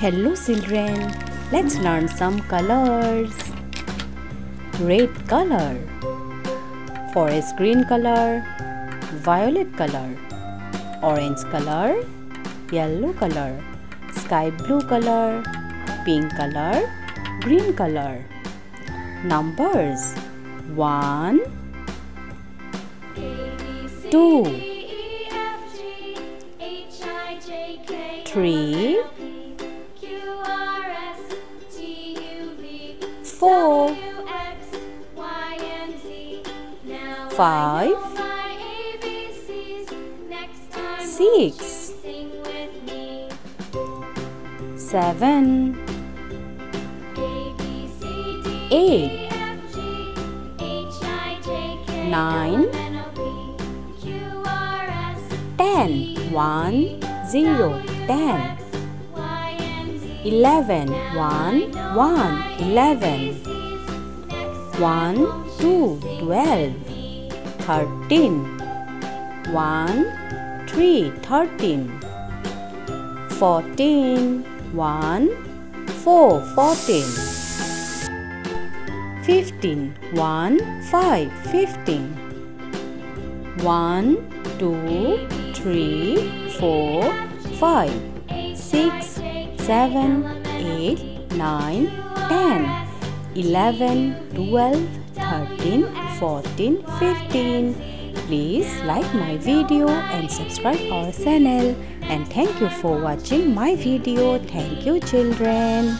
Hello children, let's learn some colors. Red color, forest green color, violet color, orange color, yellow color, sky blue color, pink color, green color. Numbers. 1 2 3 4 5 6 7 8 9 10 1 0 10 11 1 1 11 1 2 12 13 1 3 13 14 1 4 14 15 1 5 15 1 2 3 4 5 6 7 8 9 10 11 12 13 14 15 please like my video and subscribe our channel. And thank you for watching my video. Thank you children